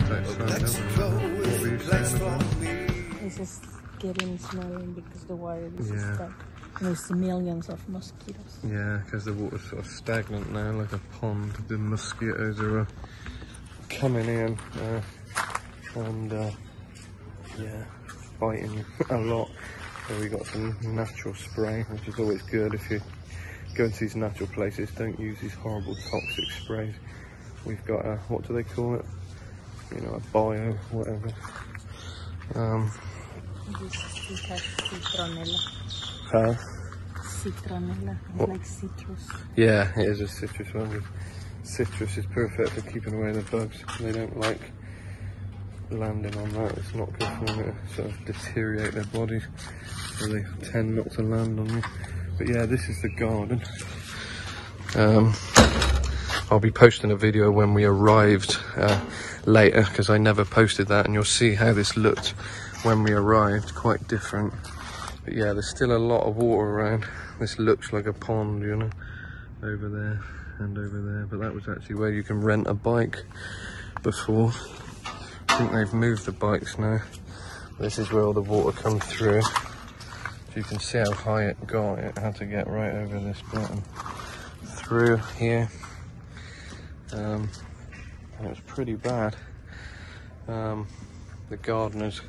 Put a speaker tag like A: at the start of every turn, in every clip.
A: insect outside. What were you saying about?
B: It's just getting smelling because the water is
A: Yeah.
B: stuck. There's millions of mosquitoes.
A: Yeah, because the water's sort of stagnant now, like a pond. The mosquitoes are uh, coming in uh, and uh, yeah, biting a lot. So we got some natural spray, which is always good if you go into these natural places. Don't use these horrible toxic sprays. We've got a what do they call it? You know, a bio, whatever. Um,
B: This citronella.
A: huh?
B: Citronella.
A: What?
B: like citrus.
A: Yeah, it is a citrus one. Citrus is perfect for keeping away the bugs. They don't like landing on that. It's not good for them to sort of deteriorate their bodies. So they tend not to land on you. But yeah, this is the garden. Um, I'll be posting a video when we arrived uh, later because I never posted that and you'll see how this looked when we arrived. Quite different. But yeah, there's still a lot of water around. This looks like a pond, you know, over there and over there. But that was actually where you can rent a bike before. I think they've moved the bikes now. This is where all the water comes through. So you can see how high it got. It had to get right over this bottom through here. Um, and it was pretty bad. Um, the gardeners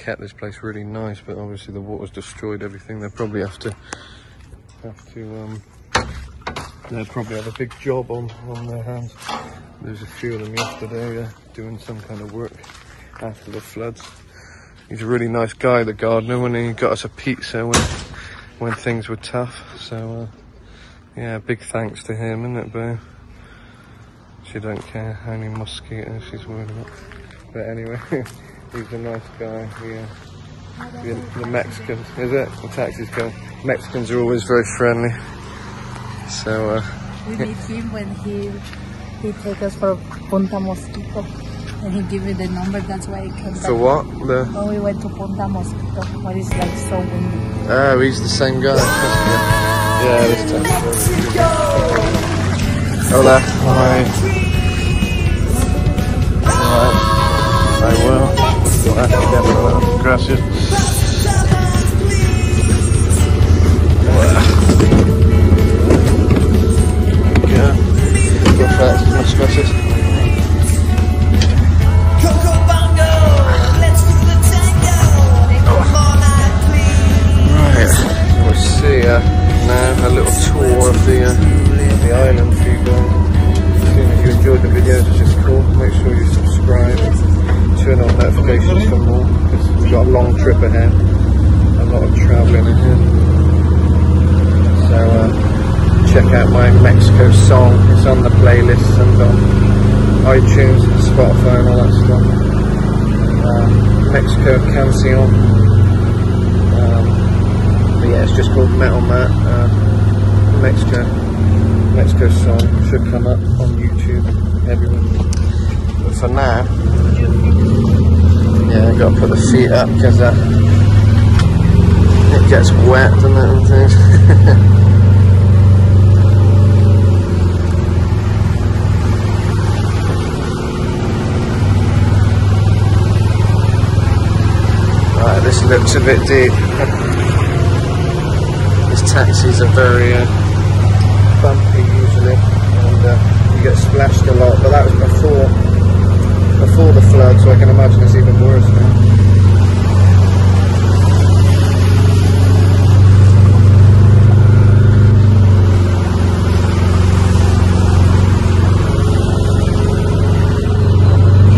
A: kept this place really nice, but obviously the water's destroyed everything. They'll probably have to have to um, they probably have a big job on on their hands. There's a few of them yesterday uh, doing some kind of work after the floods. He's a really nice guy, the gardener, when he got us a pizza when when things were tough. So uh, yeah, big thanks to him, isn't it, Boo? She don't care how many mosquitoes she's worried about. But anyway, he's a nice guy. Yeah. The, the Mexicans, is it? The taxi's come. Mexicans are always very friendly. So, uh,
B: We meet him when he he take us for Punta Mosquito. And he give me the number, that's why he came
A: for what? The
B: When we went to Punta Mosquito, but it's like so windy.
A: oh, he's the same guy. Yeah, yeah this time. Hola. Hi. Alright. I will. Gracias. Yeah. Perfect. Muchas gracias.
C: Coco Bongo, let's do the tango. All night, please.
A: Right, we'll see uh, now a little tour of the uh, the island for you guys. As soon as you enjoyed the videos, which is cool, make sure you subscribe turn on notifications for more because we've got a long trip ahead, a lot of travelling ahead. So uh, check out my Mexico song, it's on the playlist and on iTunes, and Spotify and all that stuff. Uh, Mexico Cancion. Um, but yeah, it's just called Metal Matt. Uh, Mexico, Mexico song should come up on YouTube everywhere. But for now, yeah, I got to put the feet up because uh, it gets wet, doesn't it? And things. Right, this looks a bit deep. These taxis are very uh, bumpy usually, and uh, you get splashed a lot. But that was before before the flood, so I can imagine it's even worse now.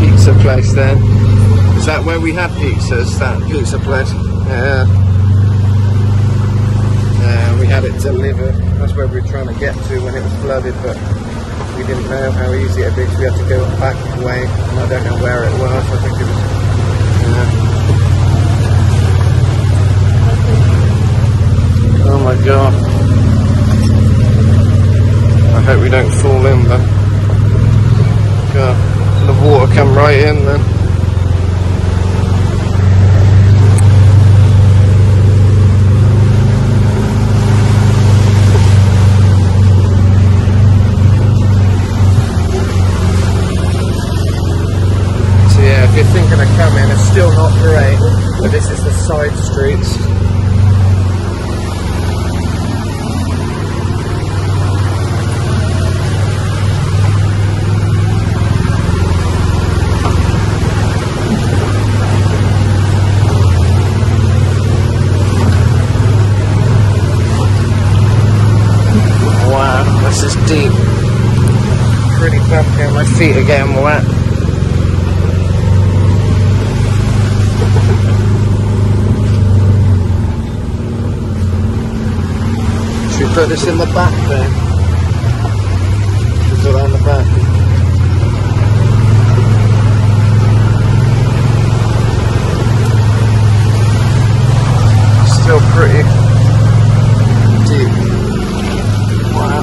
A: Pizza place then. Is that where we had pizzas? That pizza place? Yeah. Yeah, we had it delivered. That's where we were trying to get to when it was flooded, but we didn't know how easy it'd be. We had to go back way, and I don't know where it was. I think it was. Yeah. Oh my god. I hope we don't fall in then. God, the water come right in then. we're not parade, but this is the side streets. Wow, this is deep. Pretty bumpy, my feet are getting wet. Put this in the back we put that in the back? Still pretty deep. Wow.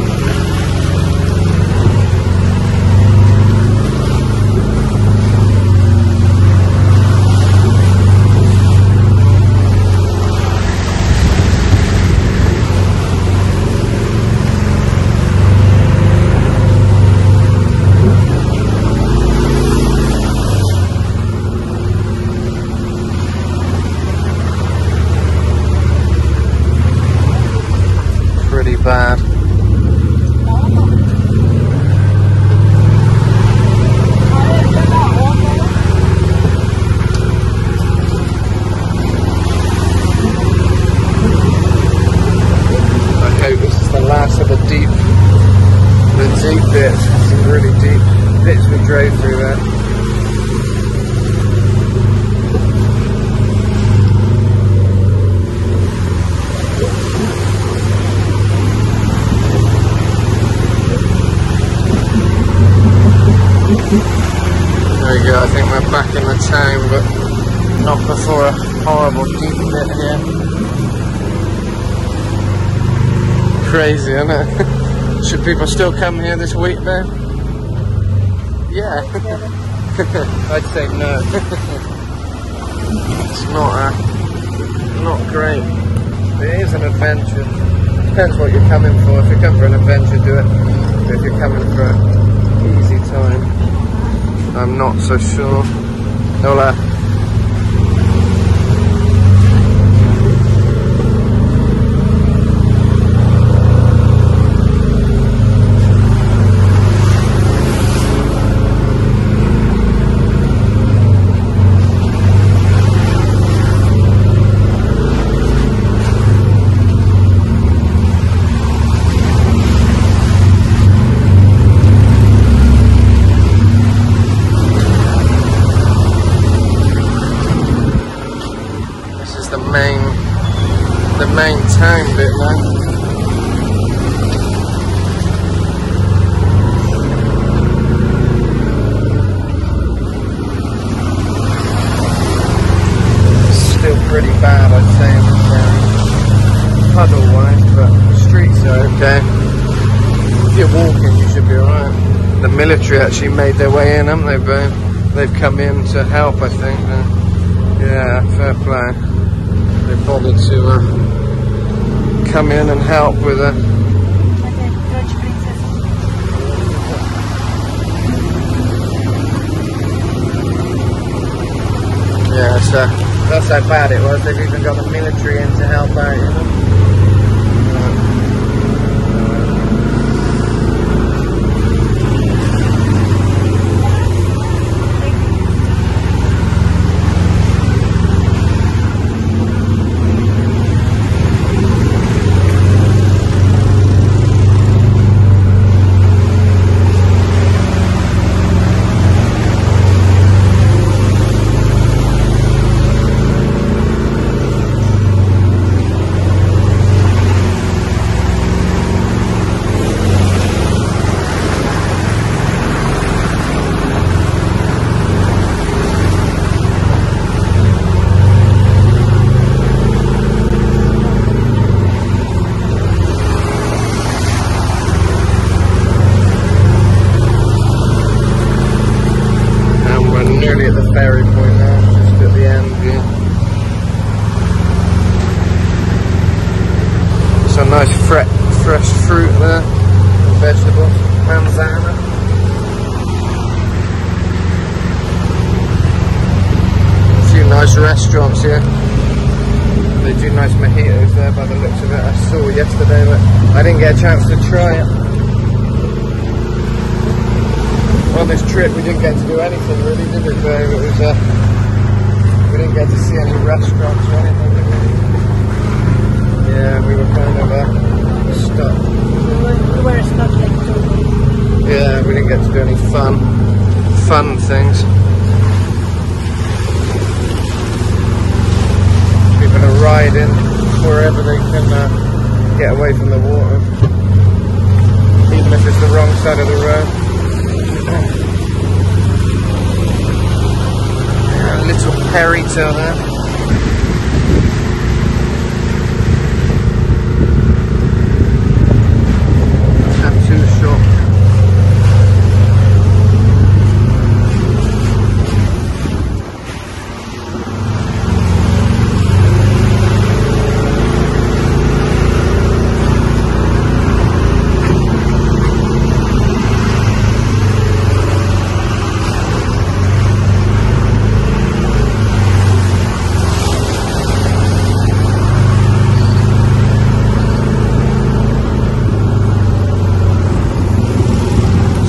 A: Pretty bad. I hope this is the last of the deep, the deep bits. Some really deep bits we drove through there. There we I think we're back in the town, but not before a horrible deep bit here. Crazy, isn't it? Should people still come here this week then? Yeah. I'd say no. it's not a, not great. It is an adventure. Depends what you're coming for. If you come for an adventure, do it. If you're coming for time, I'm not so sure. Hola. This is the main, the main town bit now. Still pretty bad, I'd say, area. Puddle wise, but the streets are okay. If you're walking, you should be alright. The military actually made their way in, haven't they, Boone? They've come in to help, I think. uh, yeah, fair play. They bothered to uh, come in and help with it. Yeah, so that's how bad it was. They've even got the military in to help out, you know. And we're nearly at the ferry point now, just at the end here. Some nice fre- fresh fruit there, and vegetables, manzana. A few nice restaurants here. They do nice mojitos there by the looks of it. I saw yesterday, but I didn't get a chance to try it on this trip we didn't get to do anything really, did we? Dave? It was uh, we didn't get to see any restaurants or anything. We? Yeah, we were kind of uh, stuck.
B: we were stuck like.
A: Yeah, we didn't get to do any fun, fun things. Riding wherever they can uh, get away from the water, even if it's the wrong side of the road. Yeah, little Perry tail there. Tattoo shop.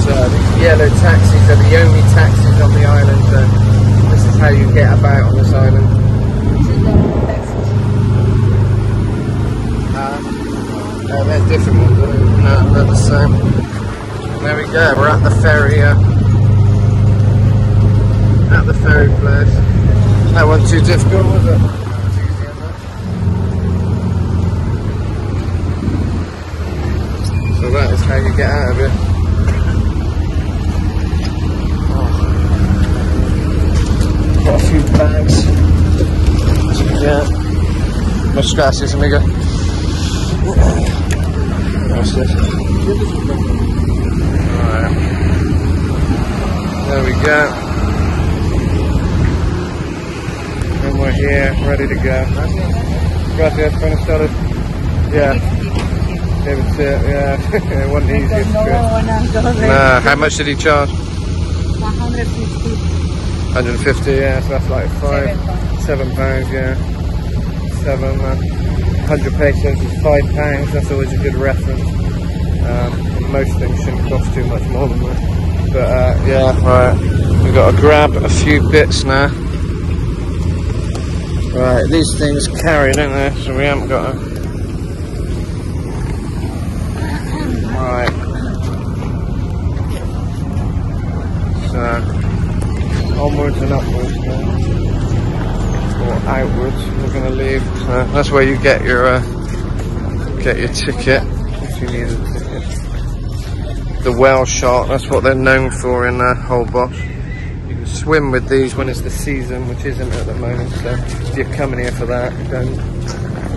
A: So these yellow taxis are the only taxis on the island. Uh, this is how you get about on this island.
B: This is the Texas.
A: Uh, no, they're different ones. aren't they? No, they're the same. There we go. We're at the ferry. Uh, at the ferry place. That wasn't too difficult, was it? It's easy enough. So that is how you get out of here. Got a few bags. Yeah. Muchas gracias, amigo. What's this? Alright. There we go. And we're here, ready to go. Gracias, buenas tardes. Yeah, David said, yeah, it wasn't easy.
B: No one wanna go there.
A: Nah, how much did he charge?
B: 150
A: 150, yeah, so that's like five,
B: seven pounds.
A: seven pounds, yeah. Seven, uh, 100 pesos is five pounds, that's always a good reference. Um, most things shouldn't cost too much more than that. But uh, yeah, right, we've got to grab a few bits now. Right, these things carry, don't they? So we haven't got to. Right. So, onwards and upwards now. Or outwards, we're going to leave. That's where you get your uh, get your ticket if you need a ticket. The whale shark, that's what they're known for in uh, Holbox. You can swim with these when it's the season, which isn't at the moment. So if you're coming here for that, don't,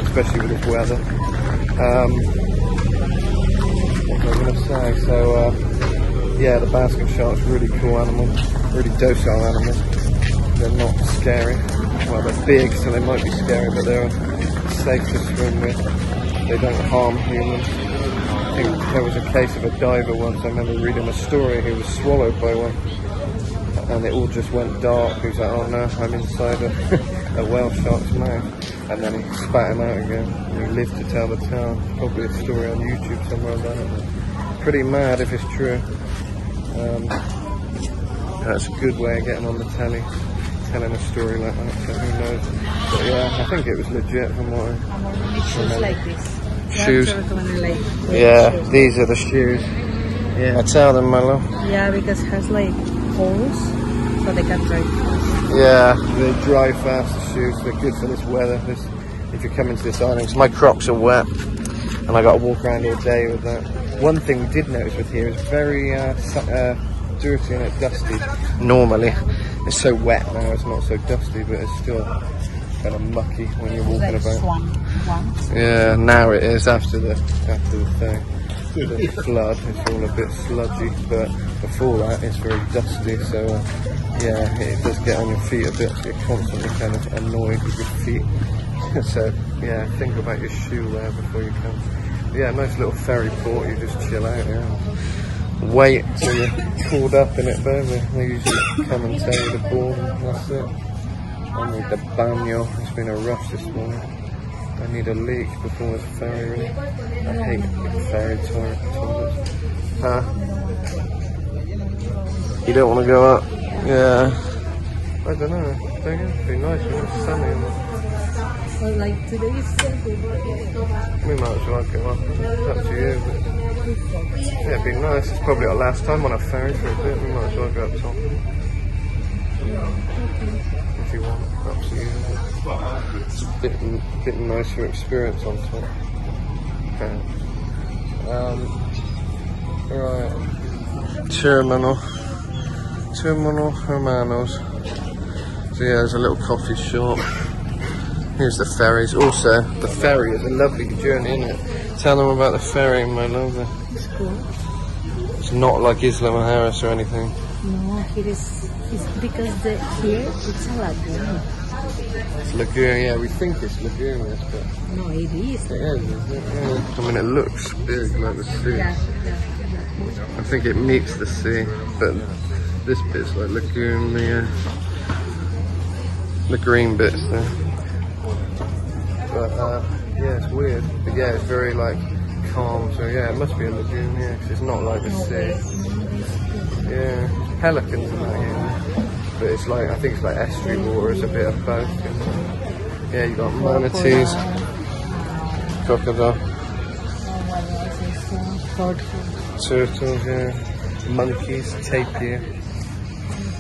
A: especially with this weather. Um, what was I going to say? So uh, yeah, the basking shark's really cool animal, really docile animal. They're not scary. Well, they're big, so they might be scary, but they're safe to swim with. They don't harm humans. I think there was a case of a diver once. I remember reading a story. He was swallowed by one, and it all just went dark. He was like, "Oh no, I'm inside a, a whale shark's mouth," and then he spat him out again. And he lived to tell the tale. Probably a story on YouTube somewhere about it. Pretty mad if it's true. Um, that's a good way of getting on the telly, telling a story like that. So who knows? But yeah, I think it was legit from what I
B: I'm only shoes like this.
A: Shoes.
B: That's what I like. with
A: Yeah,
B: shoes.
A: these are the shoes.
B: Yeah.
A: I tell them, my love.
B: Yeah, because it has like holes, so they can dry.
A: Yeah, they dry fast the shoes. They're good for this weather. This, if you're coming to this island, 'cause my Crocs are wet, and I got to walk around all day with that. One thing we did notice with here is very uh, uh, dirty and it's dusty. Normally, it's so wet now. It's not so dusty, but it's still kind of mucky when you're walking about.
B: swamp.
A: Yeah, now it is after the after the thing. The flood, it's all a bit sludgy, but before that it's very dusty. So uh, yeah, it does get on your feet a bit. So you're constantly kind of annoyed with your feet. so yeah, think about your shoe wear before you come. Yeah, nice little ferry port. You just chill out. Yeah. Wait till you're pulled up in it, don't they? They usually come and tell you the board, and that's it. I need the banyo. It's been a rush this morning. I need a leak before the ferry. Really. I hate big ferry toilet toilets. Huh? You don't want to go up? Yeah. I don't know. Don't you? It'd be nice when it's sunny.
B: So like today is Sunday, but
A: We might as well go up. It's up to you. Yeah, it'd be nice. It's probably our last time on a ferry for a bit. We might as well go up top. If you want, up to you. It's a bit, bit nicer experience on top. Okay. Um, right. Terminal. Terminal Hermanos. So yeah, there's a little coffee shop. Here's the ferries. Also, the ferry is a lovely journey, isn't it? Tell them about the ferry, my love.
B: It's cool.
A: It's not like Isla Harris or anything.
B: No, it is. It's because the here it's a lagoon.
A: It's lagoon, yeah, we think it's lagoonless, but
B: No, it is.
A: it is, it? Yeah. I mean, it looks big like the sea.
B: Yeah, yeah.
A: I think it meets the sea, but this bit's like lagoon, the, uh, the green bits there. But uh, yeah, it's weird. But yeah, it's very like calm. So yeah, it must be a lagoon, yeah, 'cause it's not like the
B: No
A: sea. Yeah, pelicans and that, yeah. But it's like, I think it's like estuary water, it's a bit of both. Yeah, you got manatees, crocodile,
B: Tortoise.
A: turtles, yeah, monkeys, tapir,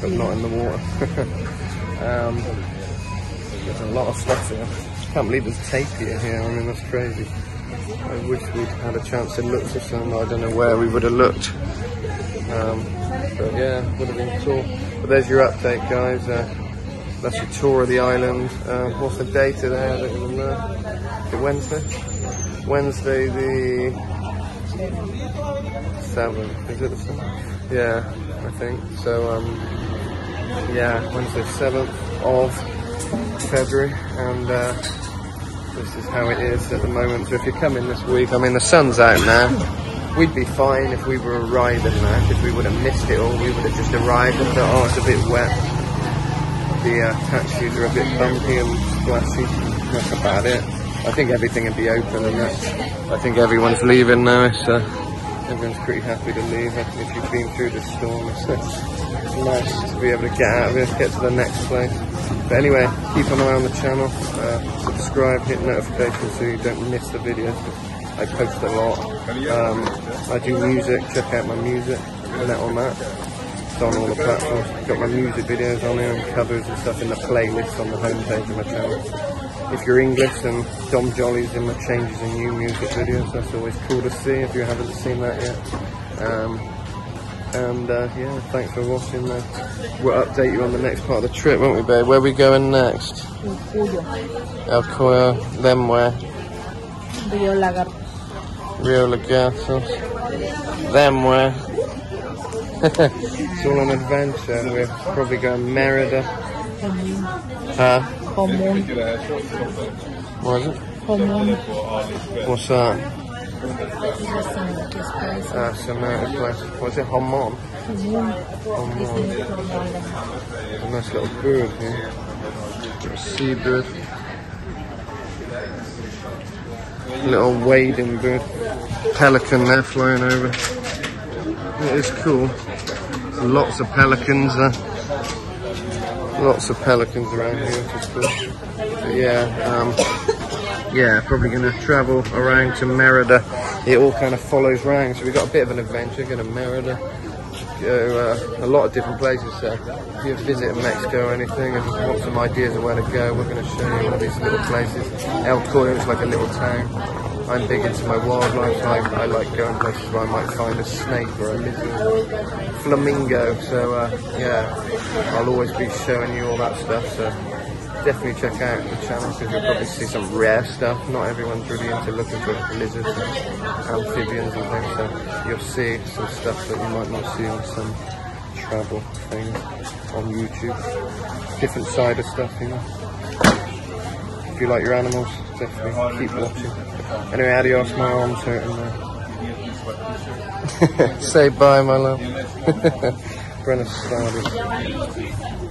A: but not in the water. um, there's a lot of stuff here. Can't believe there's tapir here, I mean, that's crazy. I wish we'd had a chance to look for some, I don't know where we would have looked. Um, but yeah, would have been cool. But there's your update, guys. Uh, that's your tour of the island. Uh, what's the date today? I don't Wednesday? Wednesday the seventh. Is it the seventh? Yeah, I think. So um, yeah, Wednesday seventh of February, and uh, this is how it is at the moment. So if you're coming this week, I mean the sun's out now. We'd be fine if we were arriving there, because we would have missed it all. We would have just arrived and thought, oh, it's a bit wet. The uh, taxis are a bit bumpy and splashy. That's about it. I think everything would be open and that's, I think everyone's leaving now, so everyone's pretty happy to leave if you've been through the storm. So it's nice to be able to get out of here, get to the next place. But anyway, keep an eye on the channel, uh, subscribe, hit notifications so you don't miss the videos. I post a lot. Um, I do music, check out my music, net on that. It's on all the platforms. Got my music videos on there and covers and stuff in the playlist on the homepage of my channel. If you're English, then Dom Jolly's in the changes in new music videos. That's always cool to see if you haven't seen that yet. Um, and uh, yeah, thanks for watching. Uh, we'll update you on the next part of the trip, won't we, babe? Where are we going next?
B: El Cuyo.
A: El Cuyo, then where?
B: Río Lagarto.
A: Rio Lagartos. Then where? it's all an adventure, and we're probably going Merida.
B: Común.
A: Huh? What is it? What's that?
B: A.
A: Ah, Samaritan place. What's it?
B: It's near
A: A nice little bird here. Little seabird. Little wading bird. Pelican there flying over. It is cool. Lots of pelicans there. Lots of pelicans around here, which is cool. But yeah, um, yeah, probably going to travel around to Merida. It all kind of follows round, so we've got a bit of an adventure. going to Merida, go uh, a lot of different places. So if you're visiting Mexico or anything and want some ideas of where to go, we're going to show you of these little places. El Cuyo is like a little town. I'm big into my wildlife. So I, I like going places where I might find a snake or a lizard, flamingo. So uh, yeah, I'll always be showing you all that stuff. So definitely check out the channel because you'll probably see some rare stuff. Not everyone's really into looking for lizards and amphibians and things. So you'll see some stuff that you might not see on some travel things on YouTube. Different side of stuff, you know. If you like your animals, definitely keep watching. Anyway, adios, my arm's hurting now. Say bye, my love. Brenna started.